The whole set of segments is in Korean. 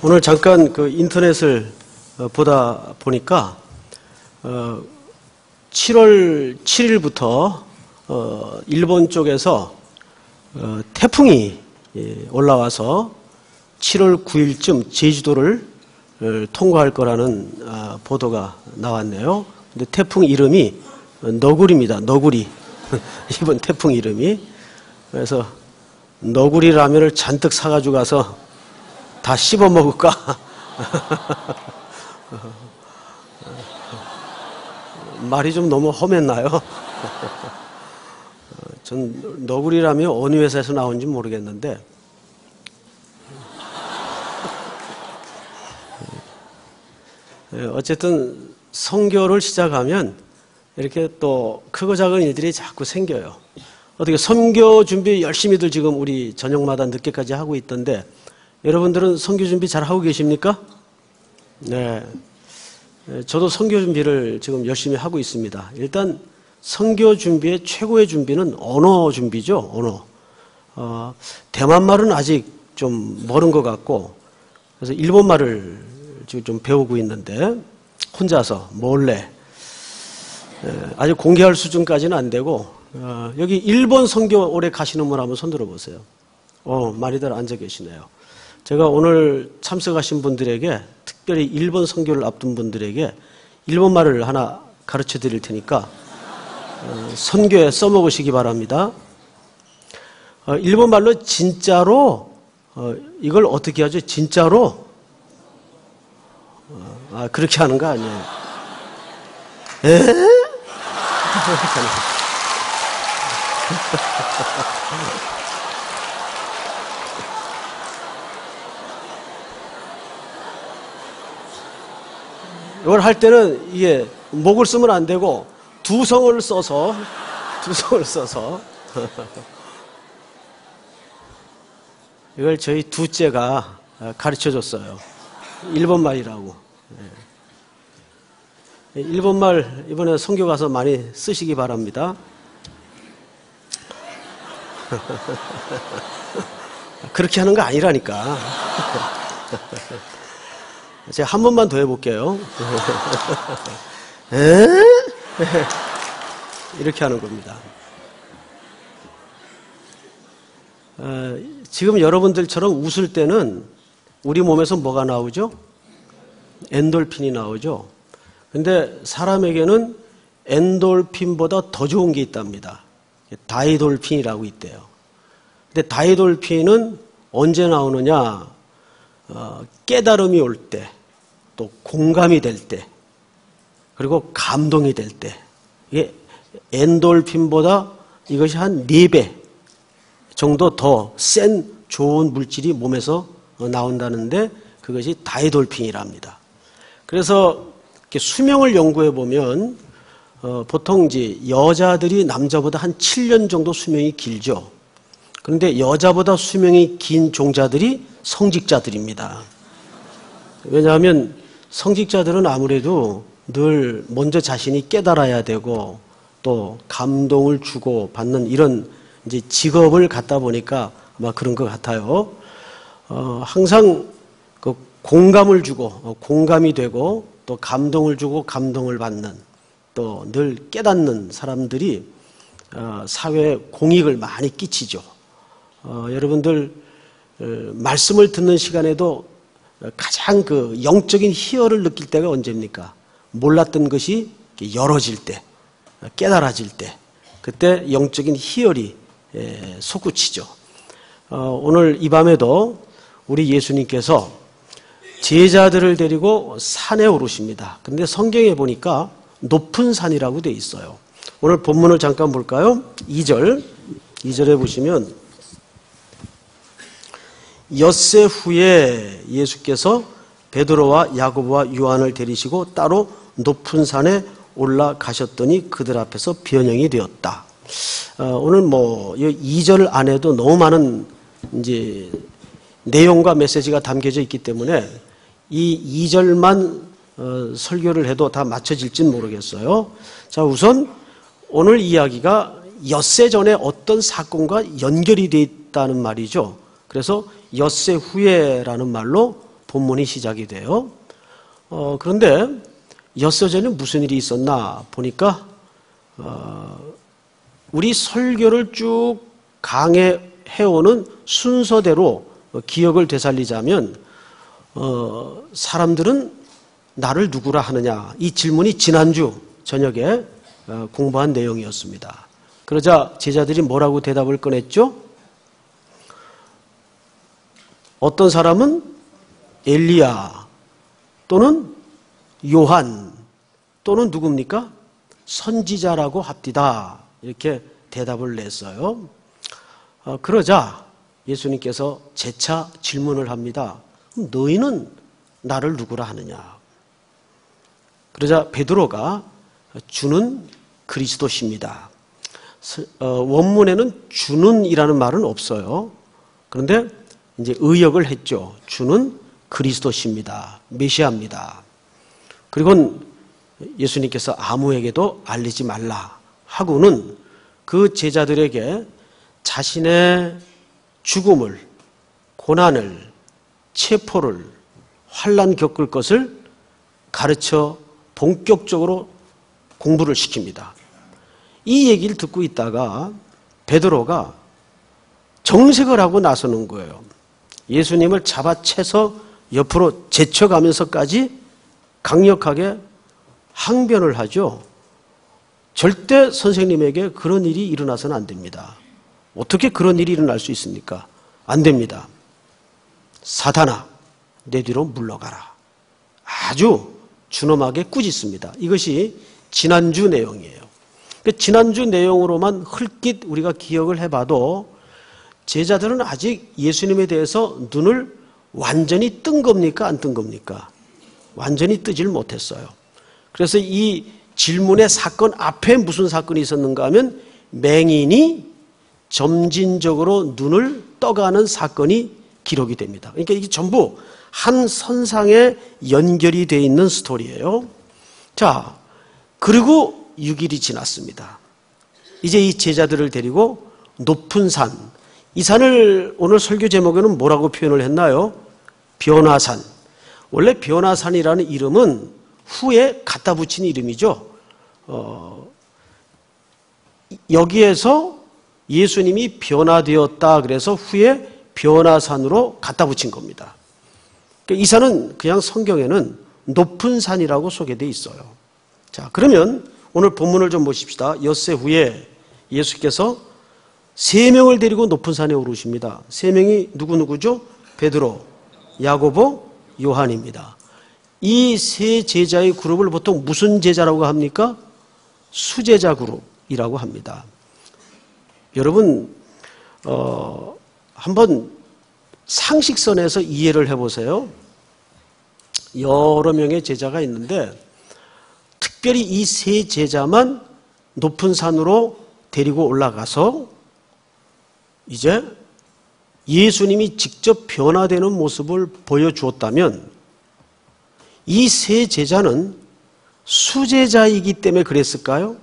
오늘 잠깐 그 인터넷을 어, 보다 보니까 어, 7월 7일부터 어, 일본 쪽에서 어, 태풍이 예, 올라와서 7월 9일쯤 제주도를 어, 통과할 거라는 아, 보도가 나왔네요. 근데 태풍 이름이 너구리입니다. 너구리. 이번 태풍 이름이. 그래서 너구리 라면을 잔뜩 사가지고 가서 다 씹어 먹을까? 말이 좀 너무 험했나요? 전 너구리라면 어느 회사에서 나온지 모르겠는데 예, 어쨌든 성교를 시작하면 이렇게 또 크고 작은 일들이 자꾸 생겨요. 어떻게 선교 준비 열심히들 지금 우리 저녁마다 늦게까지 하고 있던데 여러분들은 선교 준비 잘 하고 계십니까? 네. 예, 저도 선교 준비를 지금 열심히 하고 있습니다. 일단 선교 준비의 최고의 준비는 언어 준비죠. 언어. 어, 대만 말은 아직 좀 멀은 것 같고 그래서 일본 말을 지금 좀 배우고 있는데 혼자서 몰래 예, 아직 공개할 수준까지는 안 되고 어, 여기 일본 선교 오래 가시는 분 한번 손들어 보세요. 어, 많이들 앉아 계시네요. 제가 오늘 참석하신 분들에게 특별히 일본 선교를 앞둔 분들에게 일본 말을 하나 가르쳐 드릴 테니까 어, 선교에 써먹으시기 바랍니다. 어, 일본 말로 진짜로 어, 이걸 어떻게 하죠? 진짜로 어, 아 그렇게 하는 거 아니에요? 에? 이걸 할 때는 이게 목을 쓰면 안 되고 두 성을 써서 두 성을 써서 이걸 저희 두째가 가르쳐 줬어요. 일본 말이라고. 네. 일본 말 이번에 성교 가서 많이 쓰시기 바랍니다. 그렇게 하는 거 아니라니까. 제가 한 번만 더 해볼게요. 이렇게 하는 겁니다. 어, 지금 여러분들처럼 웃을 때는 우리 몸에서 뭐가 나오죠? 엔돌핀이 나오죠. 근데 사람에게는 엔돌핀보다 더 좋은 게 있답니다. 다이돌핀이라고 있대요. 근데 다이돌핀은 언제 나오느냐? 어, 깨달음이 올 때, 또 공감이 될 때, 그리고 감동이 될 때, 이게 엔돌핀보다 이것이 한 4배 정도 더 센 좋은 물질이 몸에서 나온다는데 그것이 다이돌핀이랍니다. 그래서 수명을 연구해 보면 어, 보통 이제 여자들이 남자보다 한 7년 정도 수명이 길죠. 그런데 여자보다 수명이 긴 종자들이 성직자들입니다. 왜냐하면 성직자들은 아무래도 늘 먼저 자신이 깨달아야 되고 또 감동을 주고 받는 이런 이제 직업을 갖다 보니까 아마 그런 것 같아요. 어, 항상 그 공감을 주고 어, 공감이 되고 또 감동을 주고 감동을 받는 또 늘 깨닫는 사람들이 어, 사회에 공익을 많이 끼치죠. 어, 여러분들 어, 말씀을 듣는 시간에도 가장 그 영적인 희열을 느낄 때가 언제입니까? 몰랐던 것이 열어질 때, 깨달아질 때, 그때 영적인 희열이 예, 솟구치죠. 어, 오늘 이 밤에도 우리 예수님께서 제자들을 데리고 산에 오르십니다. 근데 성경에 보니까 높은 산이라고 돼 있어요. 오늘 본문을 잠깐 볼까요? 2절. 2절에 보시면 엿새 후에 예수께서 베드로와 야고보와 요한을 데리시고 따로 높은 산에 올라가셨더니 그들 앞에서 변형이 되었다. 어, 오늘 뭐 2절 안에도 너무 많은 이제 내용과 메시지가 담겨져 있기 때문에 이 2절만 어, 설교를 해도 다 맞춰질진 모르겠어요. 자, 우선 오늘 이야기가 엿새 전에 어떤 사건과 연결이 되어 있다는 말이죠. 그래서 엿새 후에라는 말로 본문이 시작이 돼요. 어, 그런데 엿서전에 무슨 일이 있었나 보니까 어, 우리 설교를 쭉 강해해오는 순서대로 기억을 되살리자면 어, 사람들은 나를 누구라 하느냐 이 질문이 지난주 저녁에 어, 공부한 내용이었습니다. 그러자 제자들이 뭐라고 대답을 꺼냈죠? 어떤 사람은 엘리야 또는 요한 또는 누굽니까? 선지자라고 합디다. 이렇게 대답을 냈어요. 어, 그러자 예수님께서 재차 질문을 합니다. 너희는 나를 누구라 하느냐? 그러자 베드로가 주는 그리스도십니다. 어, 원문에는 주는이라는 말은 없어요. 그런데 이제 의역을 했죠. 주는 그리스도십니다. 메시아입니다. 그리고 예수님께서 아무에게도 알리지 말라 하고는 그 제자들에게 자신의 죽음을 고난을 체포를 환란 겪을 것을 가르쳐 본격적으로 공부를 시킵니다. 이 얘기를 듣고 있다가 베드로가 정색을 하고 나서는 거예요. 예수님을 잡아채서 옆으로 제쳐가면서까지 강력하게 항변을 하죠. 절대 선생님에게 그런 일이 일어나서는 안 됩니다. 어떻게 그런 일이 일어날 수 있습니까? 안 됩니다. 사단아, 내 뒤로 물러가라. 아주 준엄하게 꾸짖습니다. 이것이 지난주 내용이에요. 그 지난주 내용으로만 흘깃 우리가 기억을 해봐도 제자들은 아직 예수님에 대해서 눈을 완전히 뜬 겁니까? 안 뜬 겁니까? 완전히 뜨질 못했어요. 그래서 이 질문의 사건 앞에 무슨 사건이 있었는가 하면 맹인이 점진적으로 눈을 떠가는 사건이 기록이 됩니다. 그러니까 이게 전부 한 선상에 연결이 되어 있는 스토리예요. 자, 그리고 6일이 지났습니다. 이제 이 제자들을 데리고 높은 산, 이 산을 오늘 설교 제목에는 뭐라고 표현을 했나요? 변화산. 원래 변화산이라는 이름은 후에 갖다 붙인 이름이죠. 어, 여기에서 예수님이 변화되었다 그래서 후에 변화산으로 갖다 붙인 겁니다. 그러니까 이 산은 그냥 성경에는 높은 산이라고 소개되어 있어요. 자, 그러면 오늘 본문을 좀 보십시다. 엿새 후에 예수께서 세 명을 데리고 높은 산에 오르십니다. 세 명이 누구누구죠? 베드로, 야고보, 요한입니다. 이 세 제자의 그룹을 보통 무슨 제자라고 합니까? 수제자 그룹이라고 합니다. 여러분, 어, 한번 상식선에서 이해를 해보세요. 여러 명의 제자가 있는데 특별히 이 세 제자만 높은 산으로 데리고 올라가서 이제 예수님이 직접 변화되는 모습을 보여주었다면 이 세 제자는 수제자이기 때문에 그랬을까요?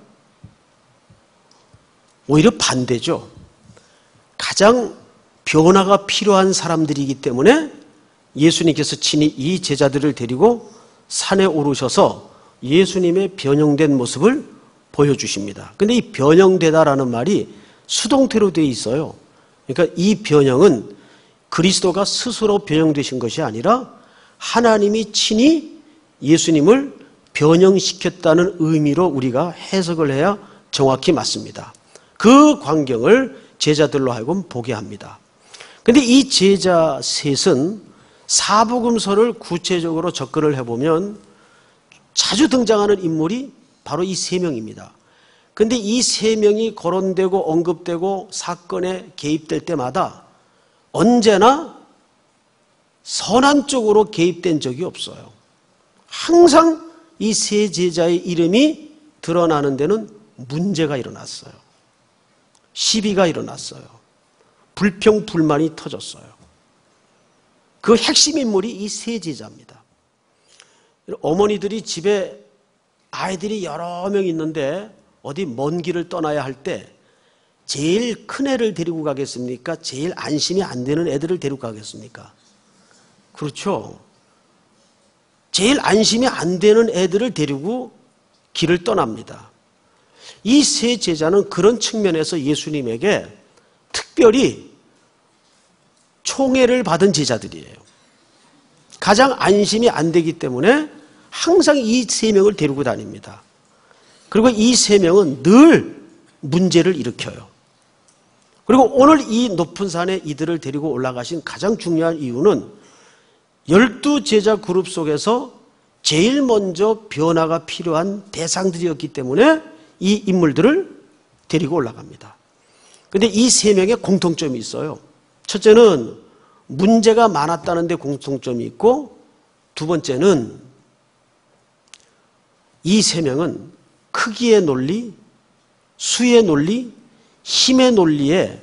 오히려 반대죠. 가장 변화가 필요한 사람들이기 때문에 예수님께서 친히 이 제자들을 데리고 산에 오르셔서 예수님의 변형된 모습을 보여주십니다. 근데 이 변형되다라는 말이 수동태로 되어 있어요. 그러니까 이 변형은 그리스도가 스스로 변형되신 것이 아니라 하나님이 친히 예수님을 변형시켰다는 의미로 우리가 해석을 해야 정확히 맞습니다. 그 광경을 제자들로 하여금 보게 합니다. 근데 이 제자 셋은 사복음서를 구체적으로 접근을 해보면 자주 등장하는 인물이 바로 이 세 명입니다. 근데 이 세 명이 거론되고 언급되고 사건에 개입될 때마다 언제나 선한 쪽으로 개입된 적이 없어요. 항상 이 세 제자의 이름이 드러나는 데는 문제가 일어났어요. 시비가 일어났어요. 불평, 불만이 터졌어요. 그 핵심 인물이 이 세 제자입니다. 어머니들이 집에 아이들이 여러 명 있는데 어디 먼 길을 떠나야 할 때 제일 큰 애를 데리고 가겠습니까? 제일 안심이 안 되는 애들을 데리고 가겠습니까? 그렇죠. 제일 안심이 안 되는 애들을 데리고 길을 떠납니다. 이 세 제자는 그런 측면에서 예수님에게 특별히 총애를 받은 제자들이에요. 가장 안심이 안 되기 때문에 항상 이 세 명을 데리고 다닙니다. 그리고 이 세 명은 늘 문제를 일으켜요. 그리고 오늘 이 높은 산에 이들을 데리고 올라가신 가장 중요한 이유는 열두 제자 그룹 속에서 제일 먼저 변화가 필요한 대상들이었기 때문에 이 인물들을 데리고 올라갑니다. 근데 이 세 명의 공통점이 있어요. 첫째는 문제가 많았다는 데 공통점이 있고 두 번째는 이 세 명은 크기의 논리, 수의 논리, 힘의 논리에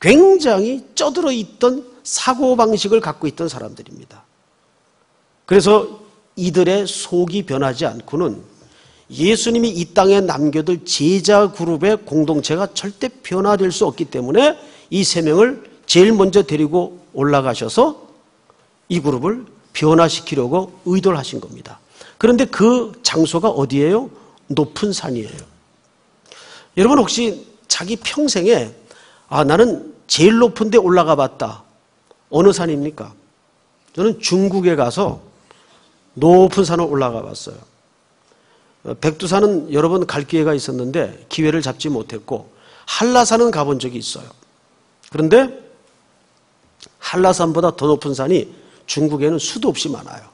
굉장히 쩌들어 있던 사고방식을 갖고 있던 사람들입니다. 그래서 이들의 속이 변하지 않고는 예수님이 이 땅에 남겨둘 제자 그룹의 공동체가 절대 변화될 수 없기 때문에 이 세 명을 제일 먼저 데리고 올라가셔서 이 그룹을 변화시키려고 의도를 하신 겁니다. 그런데 그 장소가 어디예요? 높은 산이에요. 여러분 혹시 자기 평생에 아 나는 제일 높은 데 올라가 봤다. 어느 산입니까? 저는 중국에 가서 높은 산을 올라가 봤어요. 어, 백두산은 여러 번 갈 기회가 있었는데 기회를 잡지 못했고 한라산은 가본 적이 있어요. 그런데 한라산보다 더 높은 산이 중국에는 수도 없이 많아요.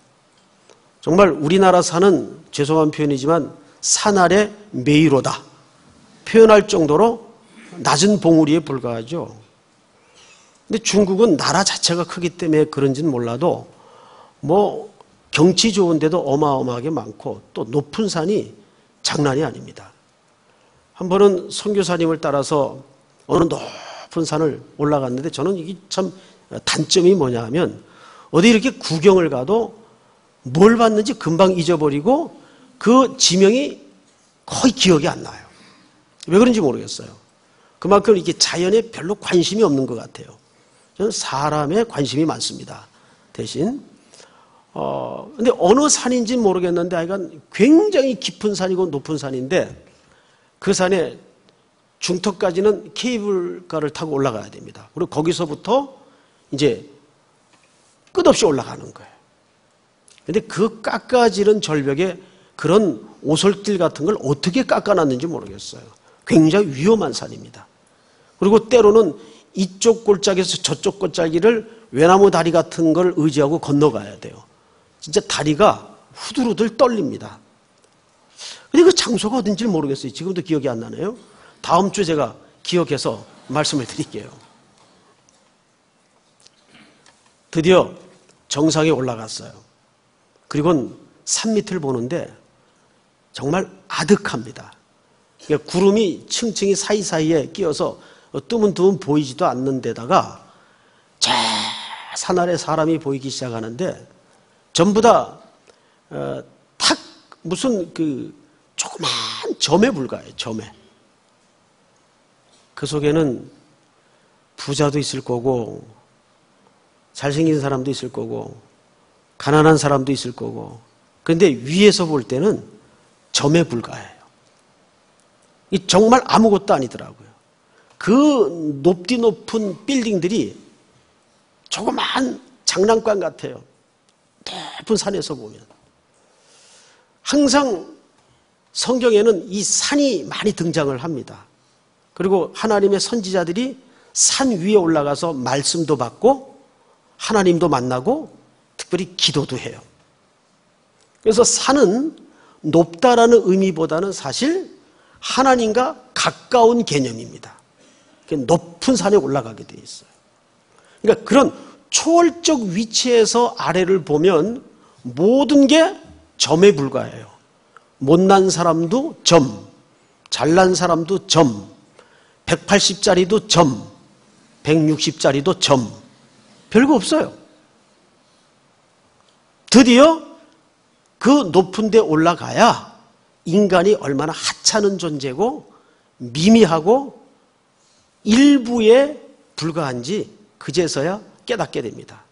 정말 우리나라 산은 죄송한 표현이지만 산 아래 메이로다 표현할 정도로 낮은 봉우리에 불과하죠. 근데 중국은 나라 자체가 크기 때문에 그런지는 몰라도 뭐 경치 좋은데도 어마어마하게 많고 또 높은 산이 장난이 아닙니다. 한 번은 선교사님을 따라서 어느 높은 산을 올라갔는데 저는 이게 참 단점이 뭐냐 하면 어디 이렇게 구경을 가도 뭘 봤는지 금방 잊어버리고 그 지명이 거의 기억이 안 나요. 왜 그런지 모르겠어요. 그만큼 이게 자연에 별로 관심이 없는 것 같아요. 저는 사람에 관심이 많습니다. 대신 어 근데 어느 산인지 모르겠는데 하여간 굉장히 깊은 산이고 높은 산인데 그 산에 중턱까지는 케이블카를 타고 올라가야 됩니다. 그리고 거기서부터 이제 끝없이 올라가는 거예요. 근데 그 깎아지는 절벽에 그런 오솔길 같은 걸 어떻게 깎아놨는지 모르겠어요. 굉장히 위험한 산입니다. 그리고 때로는 이쪽 골짜기에서 저쪽 골짜기를 외나무 다리 같은 걸 의지하고 건너가야 돼요. 진짜 다리가 후들후들 떨립니다. 근데 그 장소가 어딘지 모르겠어요. 지금도 기억이 안 나네요. 다음 주에 제가 기억해서 말씀을 드릴게요. 드디어 정상에 올라갔어요. 그리고 산 밑을 보는데 정말 아득합니다. 그러니까 구름이 층층이 사이사이에 끼어서 뜨문뜨문 보이지도 않는 데다가 제산 아래 사람이 보이기 시작하는데 전부 다탁 어, 무슨 그 조그만 점에 불과해요. 점에. 그 속에는 부자도 있을 거고 잘생긴 사람도 있을 거고 가난한 사람도 있을 거고 그런데 위에서 볼 때는 점에 불과해요. 정말 아무것도 아니더라고요. 그 높디 높은 빌딩들이 조그만 장난감 같아요. 높은 산에서 보면. 항상 성경에는 이 산이 많이 등장을 합니다. 그리고 하나님의 선지자들이 산 위에 올라가서 말씀도 받고 하나님도 만나고 특별히 기도도 해요. 그래서 산은 높다라는 의미보다는 사실 하나님과 가까운 개념입니다. 높은 산에 올라가게 돼 있어요. 그러니까 그런 초월적 위치에서 아래를 보면 모든 게 점에 불과해요. 못난 사람도 점, 잘난 사람도 점, 180짜리도 점, 160짜리도 점. 별거 없어요. 드디어 그 높은 데 올라가야 인간이 얼마나 하찮은 존재고 미미하고 일부에 불과한지 그제서야 깨닫게 됩니다.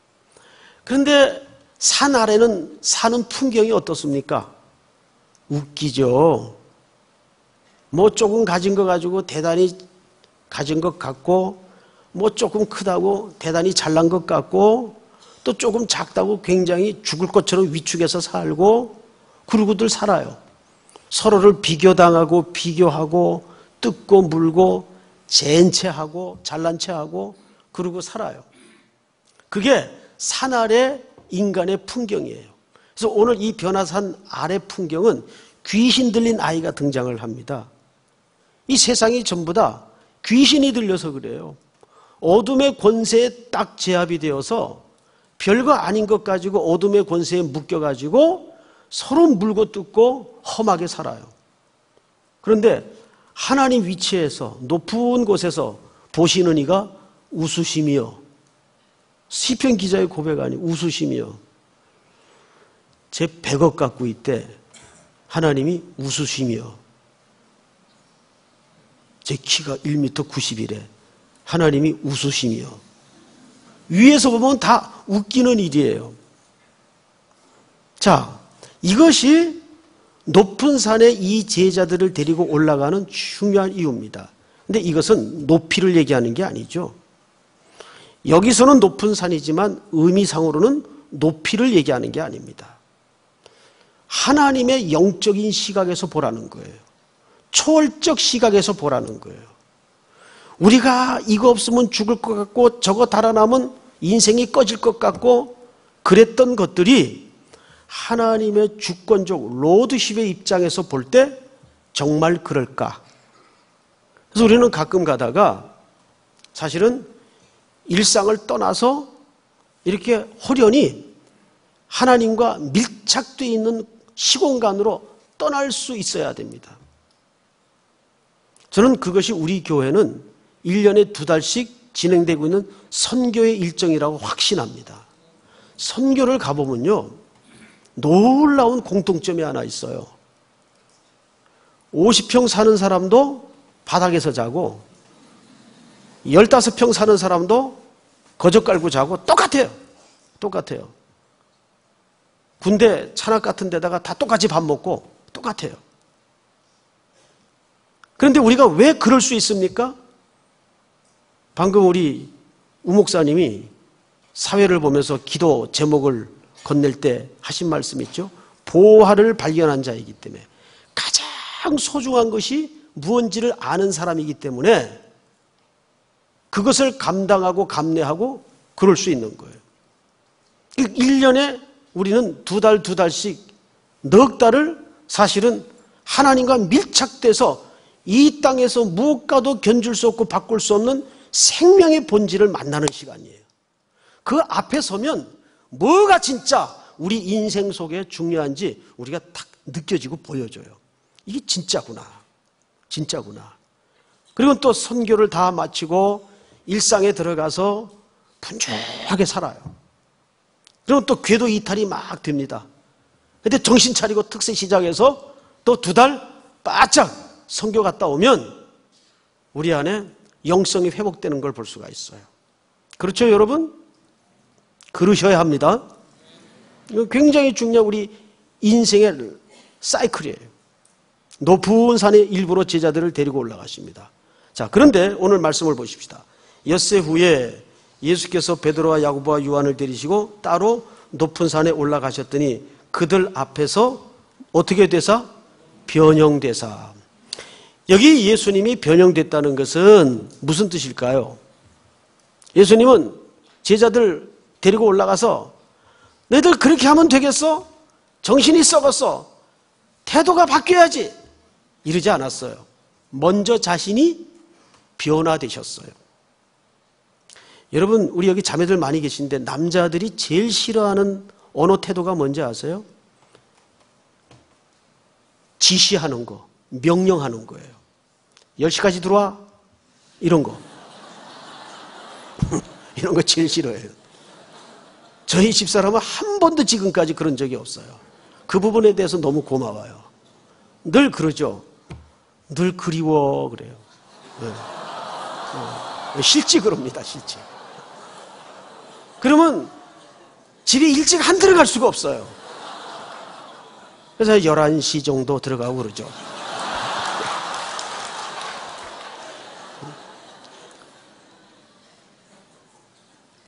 그런데 산 아래는 사는 풍경이 어떻습니까? 웃기죠. 뭐 조금 가진 거 가지고 대단히 가진 것 같고 뭐 조금 크다고 대단히 잘난 것 같고 또 조금 작다고 굉장히 죽을 것처럼 위축해서 살고 그러고들 살아요. 서로를 비교당하고 비교하고 뜯고 물고 젠체하고 잘난 체하고 그러고 살아요. 그게 산 아래 인간의 풍경이에요. 그래서 오늘 이 변화산 아래 풍경은 귀신 들린 아이가 등장을 합니다. 이 세상이 전부 다 귀신이 들려서 그래요. 어둠의 권세에 딱 제압이 되어서 별거 아닌 것 가지고 어둠의 권세에 묶여가지고 서로 물고 뜯고 험하게 살아요. 그런데 하나님 위치에서 높은 곳에서 보시는 이가 웃으심이요. 시편 기자의 고백 아니 웃으심이요. 제 100억 갖고 있대. 하나님이 웃으심이요. 제 키가 1m 90이래. 하나님이 웃으심이요. 위에서 보면 다 웃기는 일이에요. 자, 이것이 높은 산에 이 제자들을 데리고 올라가는 중요한 이유입니다. 근데 이것은 높이를 얘기하는 게 아니죠. 여기서는 높은 산이지만 의미상으로는 높이를 얘기하는 게 아닙니다. 하나님의 영적인 시각에서 보라는 거예요. 초월적 시각에서 보라는 거예요. 우리가 이거 없으면 죽을 것 같고 저거 달아나면 인생이 꺼질 것 같고 그랬던 것들이 하나님의 주권적 로드십의 입장에서 볼 때 정말 그럴까? 그래서 우리는 가끔 가다가 사실은 일상을 떠나서 이렇게 호련히 하나님과 밀착되어 있는 시공간으로 떠날 수 있어야 됩니다. 저는 그것이 우리 교회는 1년에 두 달씩 진행되고 있는 선교의 일정이라고 확신합니다. 선교를 가보면요. 놀라운 공통점이 하나 있어요. 50평 사는 사람도 바닥에서 자고 15평 사는 사람도 거적 깔고 자고 똑같아요. 똑같아요. 군대 찬악 같은 데다가 다 똑같이 밥 먹고 똑같아요. 그런데 우리가 왜 그럴 수 있습니까? 방금 우리 우목사님이 사회를 보면서 기도 제목을 건넬 때 하신 말씀 있죠? 보화를 발견한 자이기 때문에 가장 소중한 것이 무언지를 아는 사람이기 때문에 그것을 감당하고 감내하고 그럴 수 있는 거예요. 1년에 우리는 두 달, 두 달씩 넉 달을 사실은 하나님과 밀착돼서 이 땅에서 무엇과도 견줄 수 없고 바꿀 수 없는 생명의 본질을 만나는 시간이에요. 그 앞에 서면 뭐가 진짜 우리 인생 속에 중요한지 우리가 딱 느껴지고 보여줘요. 이게 진짜구나. 진짜구나. 그리고 또 선교를 다 마치고 일상에 들어가서 분주하게 살아요. 그리고 또 궤도 이탈이 막 됩니다. 근데 정신 차리고 특세 시작해서 또 두 달 바짝 선교 갔다 오면 우리 안에 영성이 회복되는 걸 볼 수가 있어요. 그렇죠, 여러분? 그러셔야 합니다. 굉장히 중요한 우리 인생의 사이클이에요. 높은 산에 일부러 제자들을 데리고 올라가십니다. 자, 그런데 오늘 말씀을 보십시다. 엿새 후에 예수께서 베드로와 야고보와 요한을 데리시고 따로 높은 산에 올라가셨더니 그들 앞에서 어떻게 되사? 변형되사. 여기 예수님이 변형됐다는 것은 무슨 뜻일까요? 예수님은 제자들 데리고 올라가서 너희들 그렇게 하면 되겠어? 정신이 썩었어. 태도가 바뀌어야지. 이러지 않았어요. 먼저 자신이 변화되셨어요. 여러분, 우리 여기 자매들 많이 계신데 남자들이 제일 싫어하는 언어 태도가 뭔지 아세요? 지시하는 거, 명령하는 거예요. 10시까지 들어와? 이런 거. 이런 거 제일 싫어해요. 저희 집사람은 한 번도 지금까지 그런 적이 없어요. 그 부분에 대해서 너무 고마워요. 늘 그러죠. 늘 그리워 그래요. 네. 네. 실제 그럽니다. 실제. 그러면 집에 일찍 안 들어갈 수가 없어요. 그래서 11시 정도 들어가고 그러죠.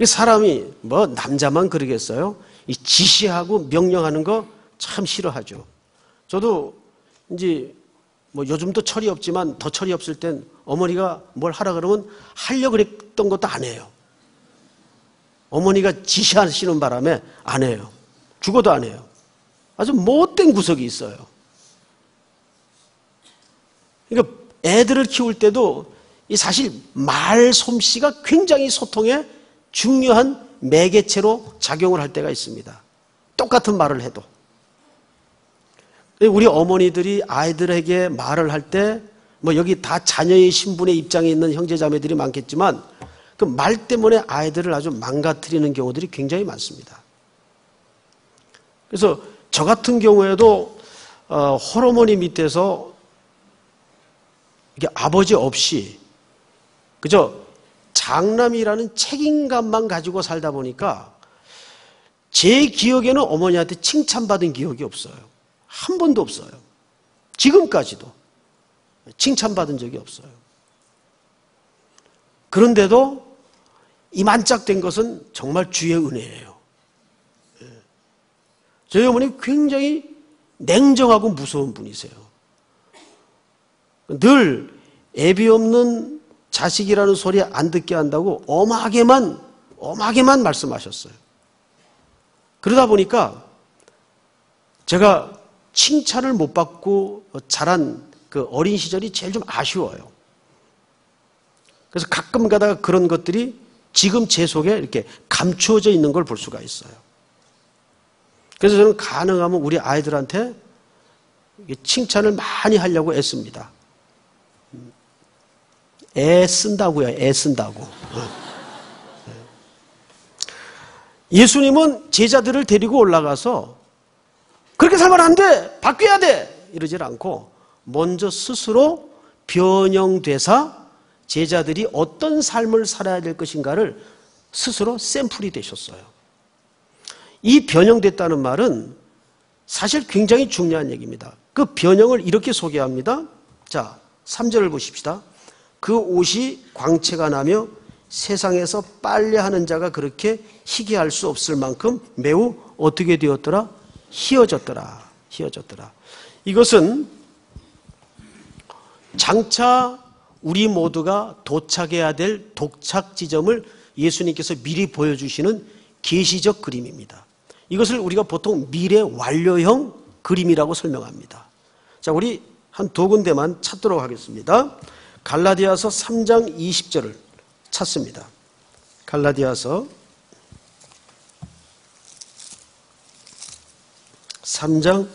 사람이 뭐 남자만 그러겠어요? 이 지시하고 명령하는 거 참 싫어하죠. 저도 이제 뭐 요즘도 철이 없지만 더 철이 없을 땐 어머니가 뭘 하라 그러면 하려고 그랬던 것도 안 해요. 어머니가 지시하시는 바람에 안 해요. 죽어도 안 해요. 아주 못된 구석이 있어요. 그러니까 애들을 키울 때도 이 사실 말 솜씨가 굉장히 소통에 중요한 매개체로 작용을 할 때가 있습니다. 똑같은 말을 해도. 우리 어머니들이 아이들에게 말을 할 때, 뭐 여기 다 자녀의 신분의 입장에 있는 형제자매들이 많겠지만, 그 말 때문에 아이들을 아주 망가뜨리는 경우들이 굉장히 많습니다. 그래서 저 같은 경우에도 어, 호르몬이 밑에서 이게 아버지 없이 그저 장남이라는 책임감만 가지고 살다 보니까 제 기억에는 어머니한테 칭찬받은 기억이 없어요. 한 번도 없어요. 지금까지도 칭찬받은 적이 없어요. 그런데도 이만짝된 것은 정말 주의 은혜예요. 예. 저희 어머니 굉장히 냉정하고 무서운 분이세요. 늘 애비 없는 자식이라는 소리 안 듣게 한다고 엄하게만, 엄하게만 말씀하셨어요. 그러다 보니까 제가 칭찬을 못 받고 자란 그 어린 시절이 제일 좀 아쉬워요. 그래서 가끔 가다가 그런 것들이 지금 제 속에 이렇게 감추어져 있는 걸 볼 수가 있어요. 그래서 저는 가능하면 우리 아이들한테 칭찬을 많이 하려고 애씁니다. 애 쓴다고요. 애 쓴다고. 예수님은 제자들을 데리고 올라가서 그렇게 살면 안 돼! 바뀌어야 돼! 이러질 않고 먼저 스스로 변형돼서 제자들이 어떤 삶을 살아야 될 것인가를 스스로 샘플이 되셨어요. 이 변형됐다는 말은 사실 굉장히 중요한 얘기입니다. 그 변형을 이렇게 소개합니다. 자, 3절을 보십시다. 그 옷이 광채가 나며 세상에서 빨래하는 자가 그렇게 희귀할 수 없을 만큼 매우 어떻게 되었더라? 희어졌더라. 희어졌더라. 이것은 장차 우리 모두가 도착해야 될 도착 지점을 예수님께서 미리 보여주시는 계시적 그림입니다. 이것을 우리가 보통 미래 완료형 그림이라고 설명합니다. 자, 우리 한 두 군데만 찾도록 하겠습니다. 갈라디아서 3장 20절을 찾습니다. 갈라디아서 3장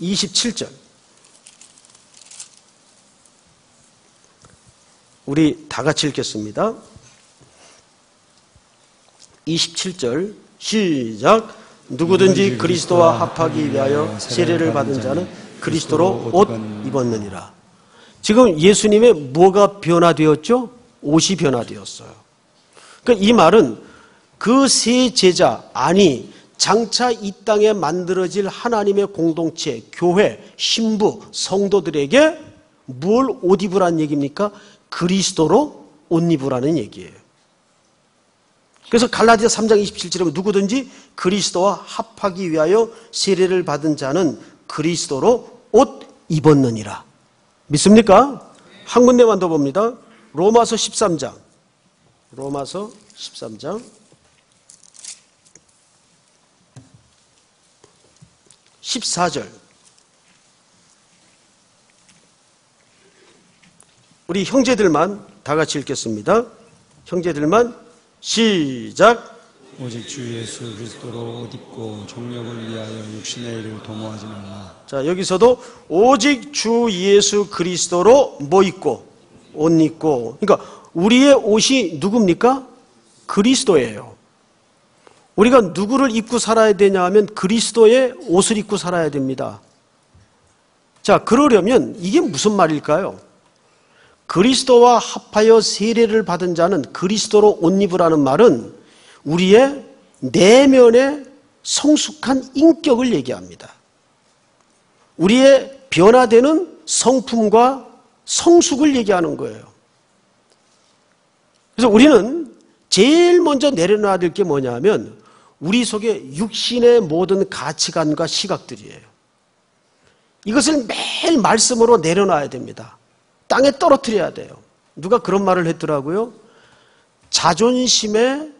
27절. 우리 다 같이 읽겠습니다. 27절 시작 누구든지 그리스도와 합하기 위하여 세례를 받은 자는 그리스도로 옷 입었느니라. 지금 예수님의 뭐가 변화되었죠? 옷이 변화되었어요. 그러니까 이 말은 그 세 제자, 아니, 장차 이 땅에 만들어질 하나님의 공동체, 교회, 신부, 성도들에게 뭘 옷 입으라는 얘기입니까? 그리스도로 옷 입으라는 얘기예요. 그래서 갈라디아 3장 27절에 누구든지 그리스도와 합하기 위하여 세례를 받은 자는 그리스도로 옷 입었느니라. 믿습니까? 한 군데만 더 봅니다. 로마서 13장. 로마서 13장. 14절. 우리 형제들만 다 같이 읽겠습니다. 형제들만 시작. 오직 주 예수 그리스도로 옷 입고 정력을 위하여 육신의 일을 도모하지 말라. 자, 여기서도 오직 주 예수 그리스도로 뭐 입고 옷 입고 그러니까 우리의 옷이 누굽니까? 그리스도예요. 우리가 누구를 입고 살아야 되냐 하면 그리스도의 옷을 입고 살아야 됩니다. 자, 그러려면 이게 무슨 말일까요? 그리스도와 합하여 세례를 받은 자는 그리스도로 옷 입으라는 말은 우리의 내면의 성숙한 인격을 얘기합니다. 우리의 변화되는 성품과 성숙을 얘기하는 거예요. 그래서 우리는 제일 먼저 내려놔야 될 게 뭐냐면 우리 속에 육신의 모든 가치관과 시각들이에요. 이것을 매일 말씀으로 내려놔야 됩니다. 땅에 떨어뜨려야 돼요. 누가 그런 말을 했더라고요. 자존심에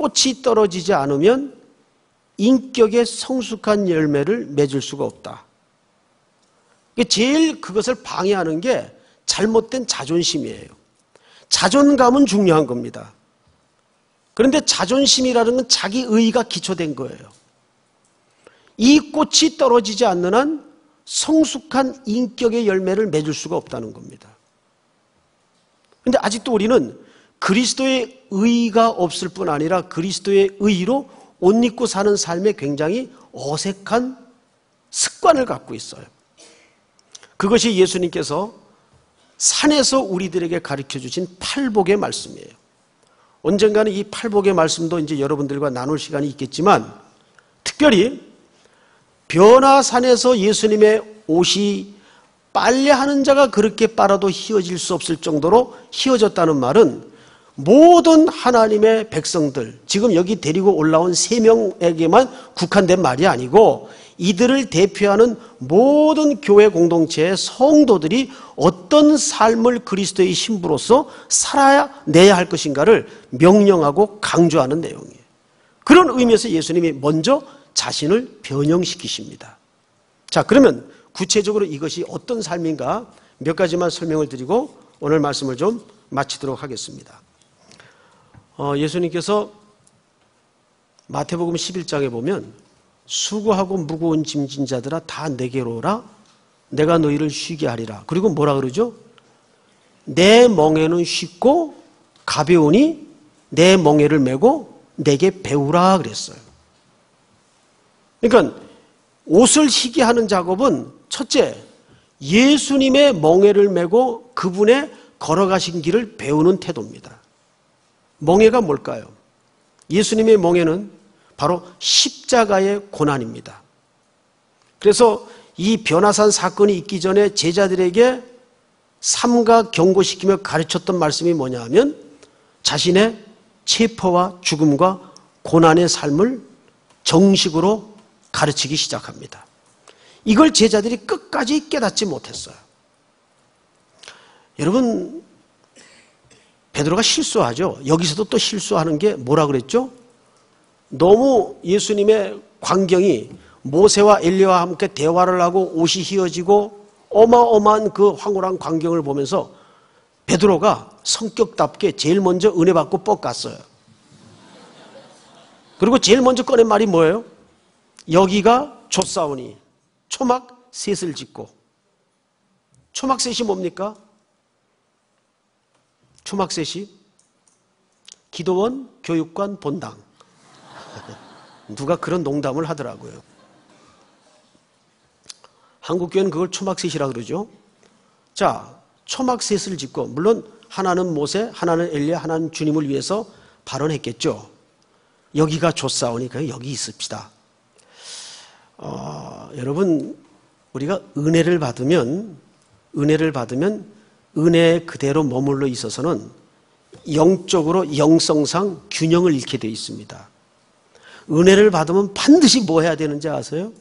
꽃이 떨어지지 않으면 인격의 성숙한 열매를 맺을 수가 없다. 제일 그것을 방해하는 게 잘못된 자존심이에요. 자존감은 중요한 겁니다. 그런데 자존심이라는 건 자기 의의가 기초된 거예요. 이 꽃이 떨어지지 않는 한 성숙한 인격의 열매를 맺을 수가 없다는 겁니다. 그런데 아직도 우리는 그리스도의 의의가 없을 뿐 아니라 그리스도의 의의로 옷 입고 사는 삶에 굉장히 어색한 습관을 갖고 있어요. 그것이 예수님께서 산에서 우리들에게 가르쳐 주신 팔복의 말씀이에요. 언젠가는 이 팔복의 말씀도 이제 여러분들과 나눌 시간이 있겠지만 특별히 변화산에서 예수님의 옷이 빨래하는 자가 그렇게 빨아도 휘어질 수 없을 정도로 휘어졌다는 말은 모든 하나님의 백성들, 지금 여기 데리고 올라온 세 명에게만 국한된 말이 아니고 이들을 대표하는 모든 교회 공동체의 성도들이 어떤 삶을 그리스도의 신부로서 살아내야 할 것인가를 명령하고 강조하는 내용이에요. 그런 의미에서 예수님이 먼저 자신을 변형시키십니다. 자, 그러면 구체적으로 이것이 어떤 삶인가 몇 가지만 설명을 드리고 오늘 말씀을 좀 마치도록 하겠습니다. 어, 예수님께서 마태복음 11장에 보면 수고하고 무거운 짐진 자들아 다 내게로 오라 내가 너희를 쉬게 하리라. 그리고 뭐라 그러죠? 내 멍에는 쉽고 가벼우니 내 멍에를 메고 내게 배우라 그랬어요. 그러니까 옷을 희게 하는 작업은 첫째 예수님의 멍에를 메고 그분의 걸어가신 길을 배우는 태도입니다. 멍해가 뭘까요? 예수님의 멍해는 바로 십자가의 고난입니다. 그래서 이 변화산 사건이 있기 전에 제자들에게 삼가 경고시키며 가르쳤던 말씀이 뭐냐 하면 자신의 체포와 죽음과 고난의 삶을 정식으로 가르치기 시작합니다. 이걸 제자들이 끝까지 깨닫지 못했어요. 여러분 베드로가 실수하죠. 여기서도 또 실수하는 게 뭐라 그랬죠? 너무 예수님의 광경이 모세와 엘리와 함께 대화를 하고 옷이 휘어지고 어마어마한 그 황홀한 광경을 보면서 베드로가 성격답게 제일 먼저 은혜 받고 뻑 갔어요. 그리고 제일 먼저 꺼낸 말이 뭐예요? 여기가 조사오니 초막 셋을 짓고 초막 셋이 뭡니까? 초막셋이 기도원, 교육관, 본당. 누가 그런 농담을 하더라고요. 한국교회는 그걸 초막셋이라 그러죠. 자, 초막셋을 짓고 물론 하나는 모세, 하나는 엘리야, 하나는 주님을 위해서 발언했겠죠. 여기가 좋사오니까 여기 있읍시다. 어, 여러분 우리가 은혜를 받으면 은혜를 받으면 은혜 그대로 머물러 있어서는 영적으로 영성상 균형을 잃게 되어 있습니다. 은혜를 받으면 반드시 뭐 해야 되는지 아세요?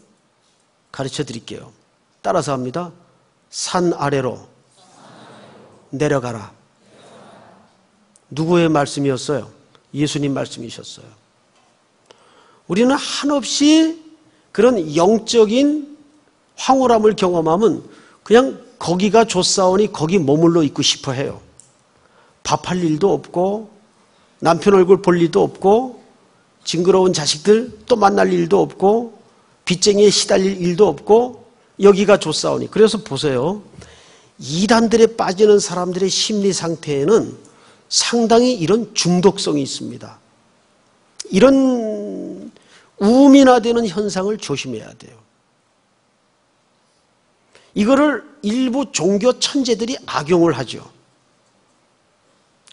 가르쳐 드릴게요. 따라서 합니다. 산 아래로 내려가라. 누구의 말씀이었어요? 예수님 말씀이셨어요. 우리는 한없이 그런 영적인 황홀함을 경험하면 그냥 거기가 좋사오니 거기 머물러 있고 싶어 해요. 밥할 일도 없고 남편 얼굴 볼 일도 없고 징그러운 자식들 또 만날 일도 없고 빚쟁이에 시달릴 일도 없고 여기가 좋사오니 그래서 보세요. 이단들에 빠지는 사람들의 심리 상태에는 상당히 이런 중독성이 있습니다. 이런 우민화되는 현상을 조심해야 돼요. 이거를 일부 종교 천재들이 악용을 하죠.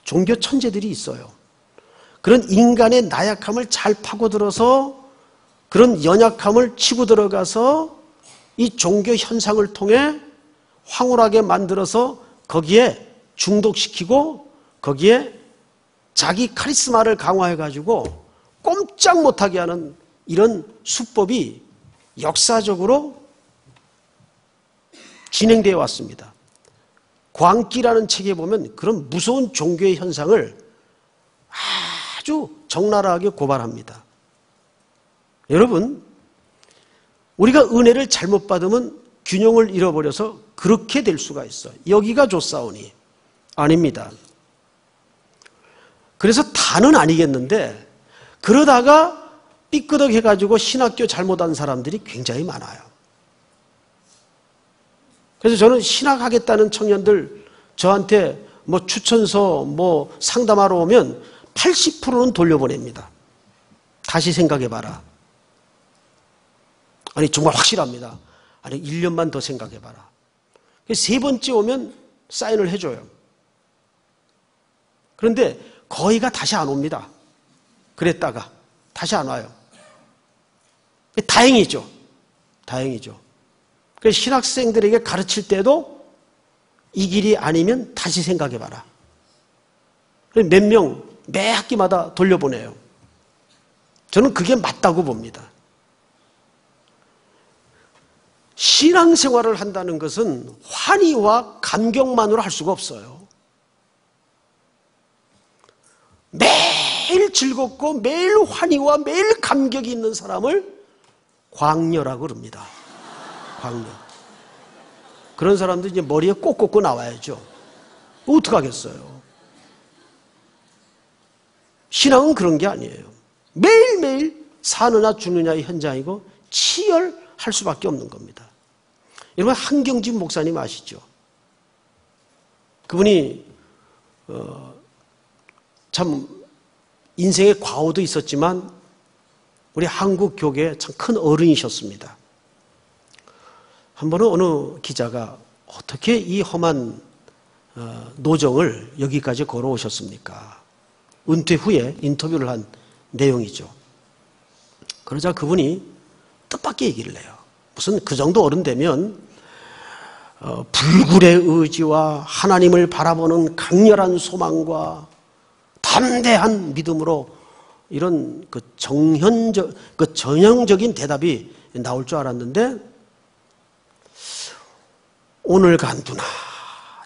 종교 천재들이 있어요. 그런 인간의 나약함을 잘 파고들어서 그런 연약함을 치고 들어가서 이 종교 현상을 통해 황홀하게 만들어서 거기에 중독시키고 거기에 자기 카리스마를 강화해 가지고 꼼짝 못하게 하는 이런 수법이 역사적으로 진행되어 왔습니다. 광기라는 책에 보면 그런 무서운 종교의 현상을 아주 적나라하게 고발합니다. 여러분, 우리가 은혜를 잘못 받으면 균형을 잃어버려서 그렇게 될 수가 있어요. 여기가 좋사오니 아닙니다. 그래서 다는 아니겠는데 그러다가 삐끄덕 해가지고 신학교 잘못한 사람들이 굉장히 많아요. 그래서 저는 신학하겠다는 청년들 저한테 뭐 추천서 뭐 상담하러 오면 80%는 돌려보냅니다. 다시 생각해봐라. 아니, 정말 확실합니다. 아니, 1년만 더 생각해봐라. 세 번째 오면 사인을 해줘요. 그런데 거의가 다시 안 옵니다. 그랬다가 다시 안 와요. 다행이죠. 다행이죠. 그래서 신학생들에게 가르칠 때도 이 길이 아니면 다시 생각해봐라. 몇 명 매 학기마다 돌려보내요. 저는 그게 맞다고 봅니다. 신앙생활을 한다는 것은 환희와 감격만으로 할 수가 없어요. 매일 즐겁고 매일 환희와 매일 감격이 있는 사람을 광녀라고 그럽니다. 광녀. 그런 사람들 이제 머리에 꼭 꽂고 나와야죠. 어떡하겠어요. 신앙은 그런 게 아니에요. 매일매일 사느냐 죽느냐의 현장이고 치열할 수밖에 없는 겁니다. 여러분 한경진 목사님 아시죠? 그분이 어, 참 인생의 과오도 있었지만 우리 한국 교계에 참 큰 어른이셨습니다. 한 번은 어느 기자가 어떻게 이 험한 어, 노정을 여기까지 걸어오셨습니까? 은퇴 후에 인터뷰를 한 내용이죠. 그러자 그분이 뜻밖의 얘기를 해요. 무슨 그 정도 어른 되면 어, 불굴의 의지와 하나님을 바라보는 강렬한 소망과 담대한 믿음으로 이런 그 정현적, 그 전형적인 대답이 나올 줄 알았는데 오늘 간두나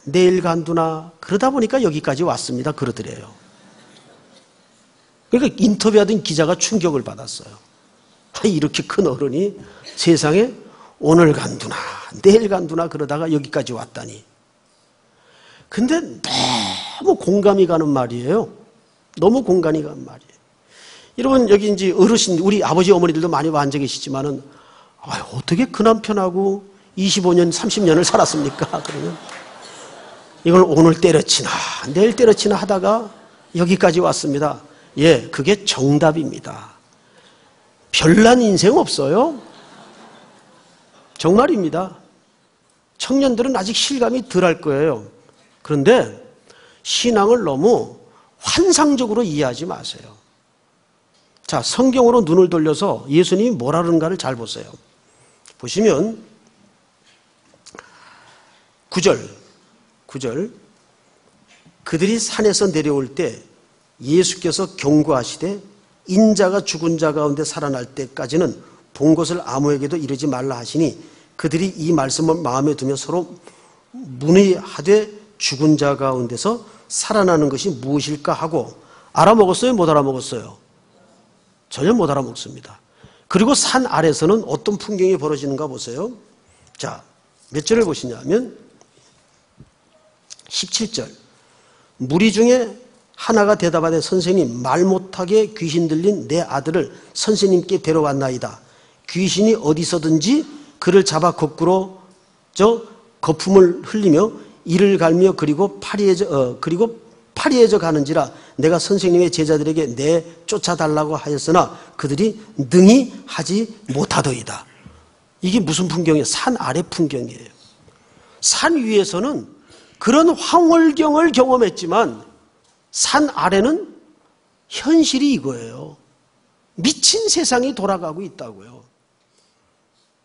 내일 간두나 그러다 보니까 여기까지 왔습니다. 그러더래요. 그러니까 인터뷰하던 기자가 충격을 받았어요. 이렇게 큰 어른이 세상에 오늘 간두나 내일 간두나 그러다가 여기까지 왔다니. 근데 너무 공감이 가는 말이에요. 너무 공감이 가는 말이에요. 여러분 여기 이제 어르신 우리 아버지 어머니들도 많이 앉아 계시지만은 아, 어떻게 그 남편하고 25년 30년을 살았습니까? 그러면 이걸 오늘 때려치나 내일 때려치나 하다가 여기까지 왔습니다. 예, 그게 정답입니다. 별난 인생 없어요. 정말입니다. 청년들은 아직 실감이 덜 할 거예요. 그런데 신앙을 너무 환상적으로 이해하지 마세요. 자, 성경으로 눈을 돌려서 예수님이 뭐라 그러는가를 잘 보세요. 보시면 9절, 9절. 그들이 산에서 내려올 때 예수께서 경고하시되 인자가 죽은 자 가운데 살아날 때까지는 본 것을 아무에게도 이르지 말라 하시니 그들이 이 말씀을 마음에 두며 서로 문의하되 죽은 자 가운데서 살아나는 것이 무엇일까 하고 알아먹었어요? 못 알아먹었어요? 전혀 못 알아먹습니다. 그리고 산 아래서는 어떤 풍경이 벌어지는가 보세요. 자, 몇 절을 보시냐면 17절. 무리 중에 하나가 대답하되 선생님 말 못하게 귀신 들린 내 아들을 선생님께 데려왔나이다. 귀신이 어디서든지 그를 잡아 거꾸로 저 거품을 흘리며 이를 갈며 그리고 파리해져 어, 그리고 파리해져 가는지라 내가 선생님의 제자들에게 내 쫓아달라고 하였으나 그들이 능히 하지 못하더이다. 이게 무슨 풍경이에요? 산 아래 풍경이에요. 산 위에서는 그런 황홀경을 경험했지만 산 아래는 현실이 이거예요. 미친 세상이 돌아가고 있다고요.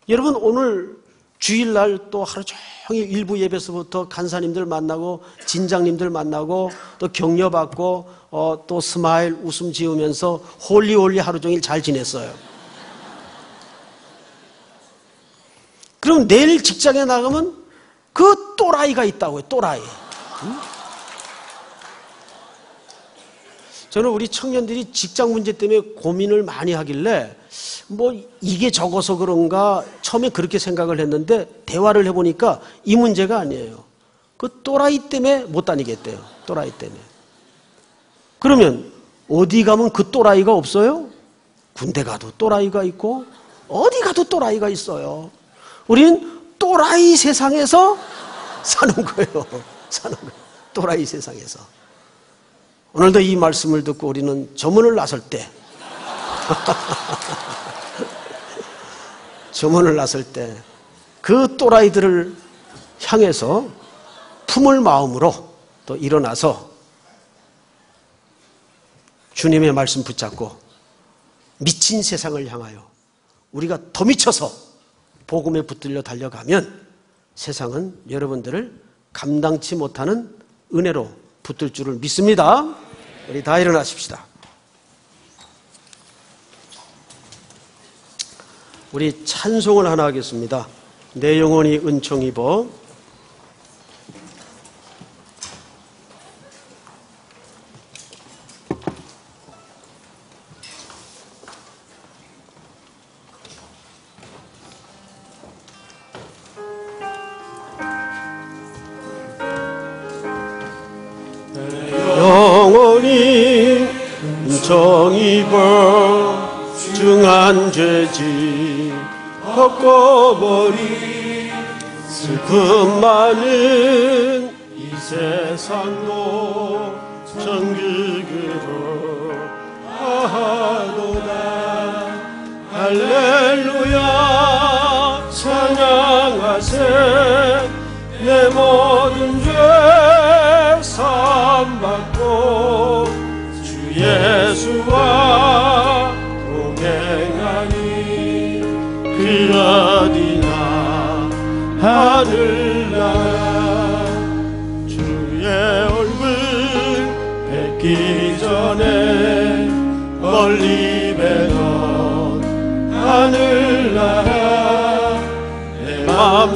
여러분 오늘 주일날 또 하루 종일 일부 예배서부터 간사님들 만나고 순장님들 만나고 또 격려받고 어, 또 smile 웃음 지으면서 holy holy 하루 종일 잘 지냈어요. 그럼 내일 직장에 나가면 그 또라이가 있다고요. 또라이. 응? 저는 우리 청년들이 직장 문제 때문에 고민을 많이 하길래 뭐 이게 적어서 그런가 처음에 그렇게 생각을 했는데 대화를 해보니까 이 문제가 아니에요. 그 또라이 때문에 못 다니겠대요. 또라이 때문에. 그러면 어디 가면 그 또라이가 없어요? 군대 가도 또라이가 있고 어디 가도 또라이가 있어요. 우리는 또라이 세상에서 사는 거예요. 사는 거예요. 또라이 세상에서. 오늘도 이 말씀을 듣고 우리는 저문을 나설 때 점원을 나설 때 그 또라이들을 향해서 품을 마음으로 또 일어나서 주님의 말씀 붙잡고 미친 세상을 향하여 우리가 더 미쳐서 복음에 붙들려 달려가면 세상은 여러분들을 감당치 못하는 은혜로 붙들 줄을 믿습니다. 우리 다 일어나십시다. 우리 찬송을 하나 하겠습니다. 내 영혼이 은총 입어 죄지 꺾어버리 슬픔 많은 이 세상도 정직으로 하도다. 할렐루야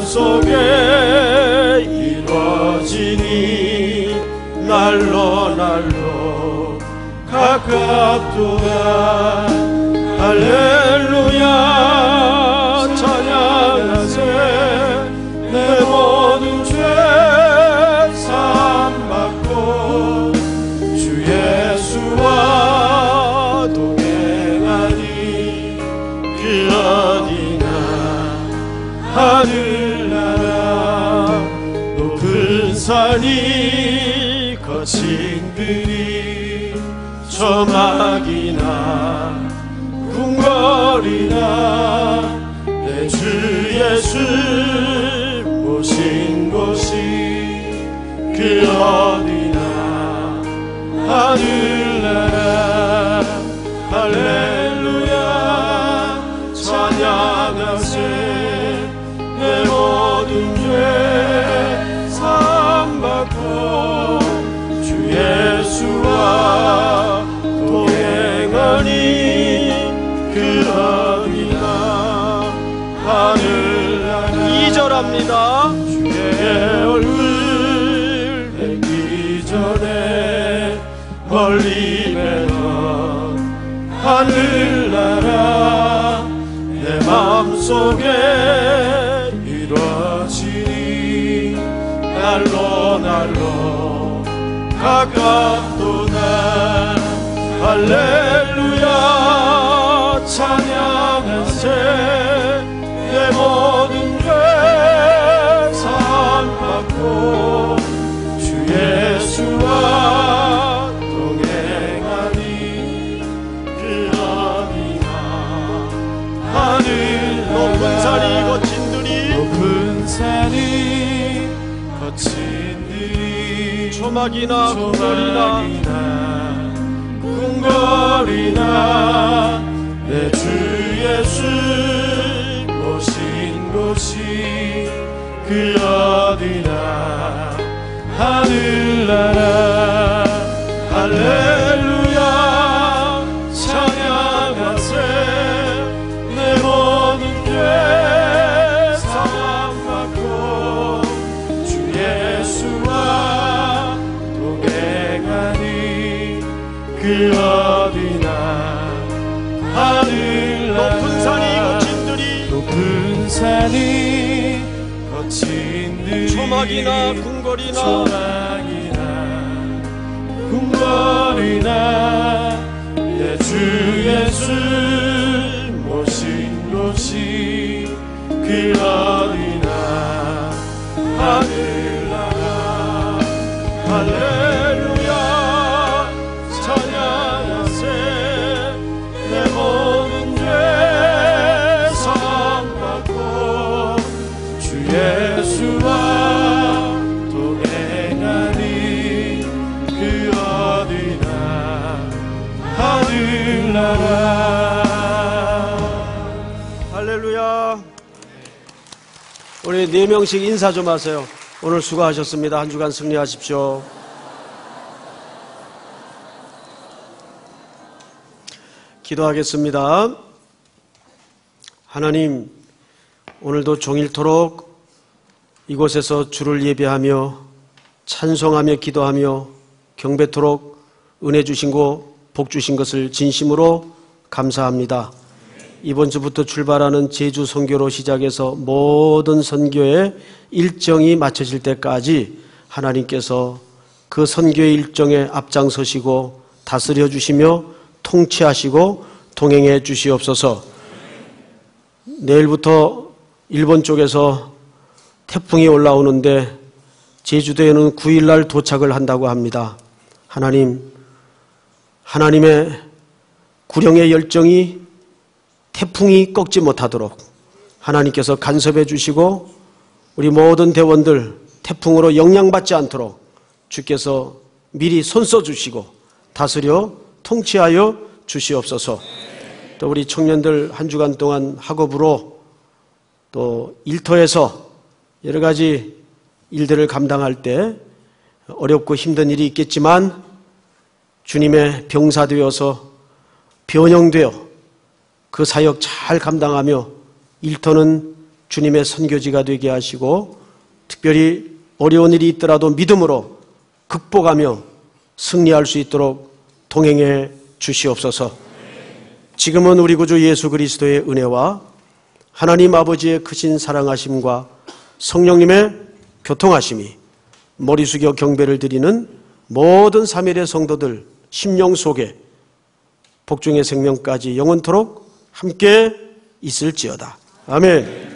속에 이루어지니 날로 날로 가깝도다. 할렐루야 산이 거친 들이 저막이나 궁궐이나 내 주 예수 모신 곳이 그 어디 멀리 뵈던 하늘나라 내 마음속에 이루어지니 날로 날로 가깝도다 할렐루야 찬양 산이 거친 들이 초막이나 궁궐이나 궁궐이나 내 주 예수 모신 곳이 그 어디나 하늘나라. 할렐루야 산이 거친 들이 초막이나 궁궐이나 초막이나 궁궐이나 내주 예수 하늘나라 할렐루야. 우리 네 명씩 인사 좀 하세요. 오늘 수고하셨습니다. 한 주간 승리하십시오. 기도하겠습니다. 하나님, 오늘도 종일토록 이곳에서 주를 예배하며 찬송하며 기도하며 경배토록 은혜 주신 고 복 주신 것을 진심으로 감사합니다. 이번 주부터 출발하는 제주 선교로 시작해서 모든 선교의 일정이 마쳐질 때까지 하나님께서 그 선교의 일정에 앞장서시고 다스려 주시며 통치하시고 동행해 주시옵소서. 내일부터 일본 쪽에서 태풍이 올라오는데 제주도에는 9일날 도착을 한다고 합니다. 하나님, 하나님의 구령의 열정이 태풍이 꺾지 못하도록 하나님께서 간섭해 주시고 우리 모든 대원들 태풍으로 영향받지 않도록 주께서 미리 손써 주시고 다스려 통치하여 주시옵소서. 또 우리 청년들 한 주간 동안 학업으로 또 일터에서 여러 가지 일들을 감당할 때 어렵고 힘든 일이 있겠지만 주님의 병사되어서 변형되어 그 사역 잘 감당하며 일터는 주님의 선교지가 되게 하시고 특별히 어려운 일이 있더라도 믿음으로 극복하며 승리할 수 있도록 동행해 주시옵소서. 지금은 우리 구주 예수 그리스도의 은혜와 하나님 아버지의 크신 사랑하심과 성령님의 교통하심이 머리 숙여 경배를 드리는 모든 삼일의 성도들 심령 속에 복중의 생명까지 영원토록 함께 있을지어다. 아멘.